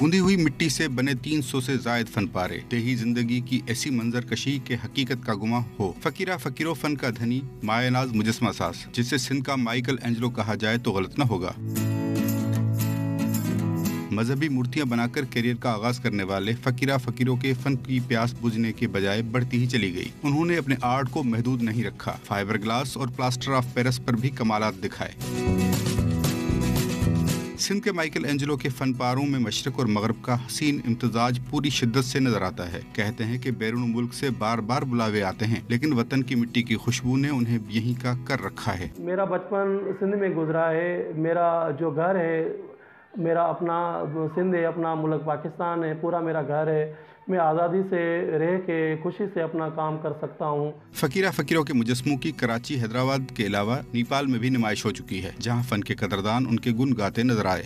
گوندی ہوئی مٹی سے بنے تین سو سے زائد فن پارے۔ دیہی زندگی کی ایسی منظر کشی کے حقیقت کا گما ہو۔ فقیرہ فقیرو فن کا دھنی مایا ناز، مجسمہ ساز۔ جسے سندھ کا مائیکل اینجلو کہا جائے تو غلط نہ ہوگا۔ مذہبی مورتیاں بنا کر کیریئر کا آغاز کرنے والے فقیرہ فقیروں کے فن کی پیاس بجھنے کے بجائے بڑھتی ہی چلی گئی۔ انہوں نے اپنے آرٹ کو محدود نہیں رکھا۔ فائبر گلاس اور پلاسٹر آف پیرس پر بھی کمالات دکھائے۔ سندھ کے مائیکل اینجلو کے فن پاروں میں مشرق اور مغرب کا حسین امتزاج پوری شدت سے نظر آتا ہے۔ کہتے ہیں کہ بیرون ملک سے بار بار بلاوے آتے ہیں، لیکن وطن کی مٹی کی خوشبو نے انہیں یہیں کا کر رکھا ہے۔ میرا بچپن سندھ میں گزرا ہے۔ میرا جو گھر ہے میرا اپنا سندھ ہے، اپنا ملک پاکستان ہے، پورا میرا گھر ہے۔ میں آزادی سے رہ کے خوشی سے اپنا کام کر سکتا ہوں۔ فقیرہ فقیروں کے مجسموں کی کراچی، حیدرآباد کے علاوہ نیپال میں بھی نمائش ہو چکی ہے، جہاں فن کے قدردان ان کے گن گاتے نظر آئے۔